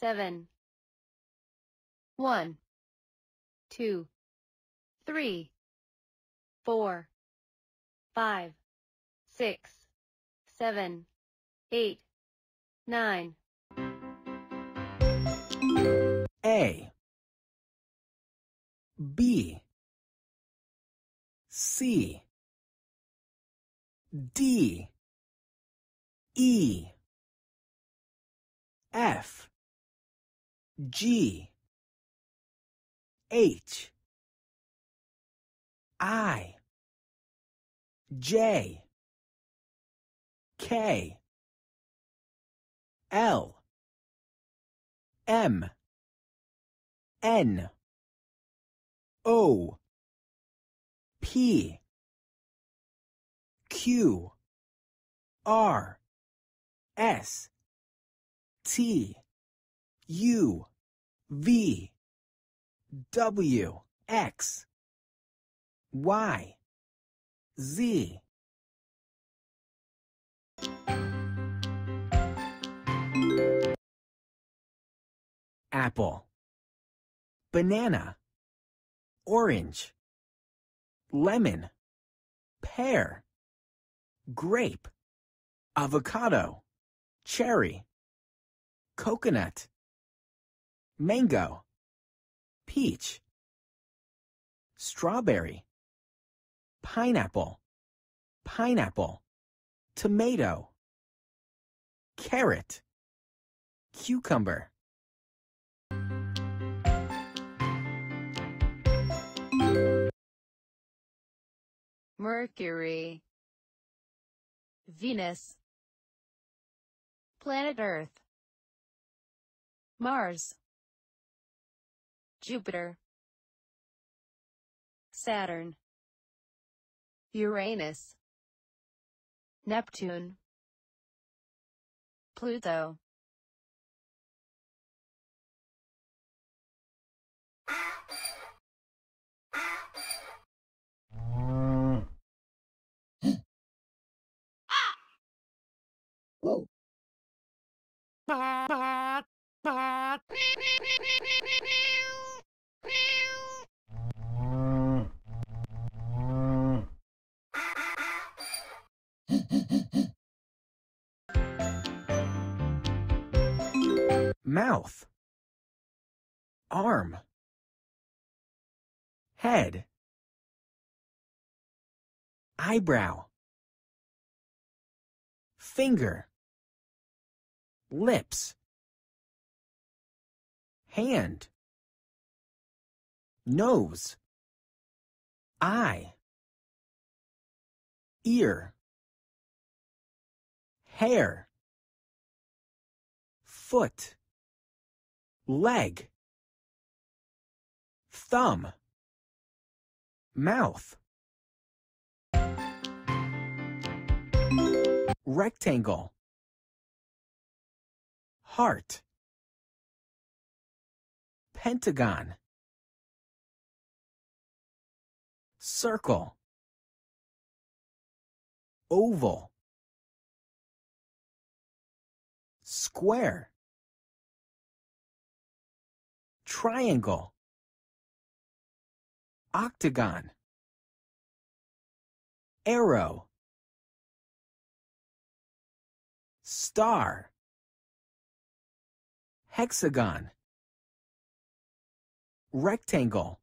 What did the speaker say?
seven, one, two, three, four, five, six, seven, eight, nine. A. B. C. D E. F. G. H. I. J. K. L. M. N. O. P. Q. R S T U V W X Y Z. Apple Banana Orange Lemon Pear Grape Avocado Cherry Coconut Mango Peach Strawberry Pineapple Pineapple Tomato Carrot Cucumber. Mercury, Venus, Planet Earth, Mars, Jupiter, Saturn, Uranus, Neptune, Pluto. Mouth. Arm. Head. Eyebrow. Finger lips. Hand. Nose. Eye. Ear. Hair. Foot. Leg. Thumb. Mouth. Rectangle heart. Pentagon. Circle. Oval. Square. Triangle. Octagon. Arrow. Star hexagon. Rectangle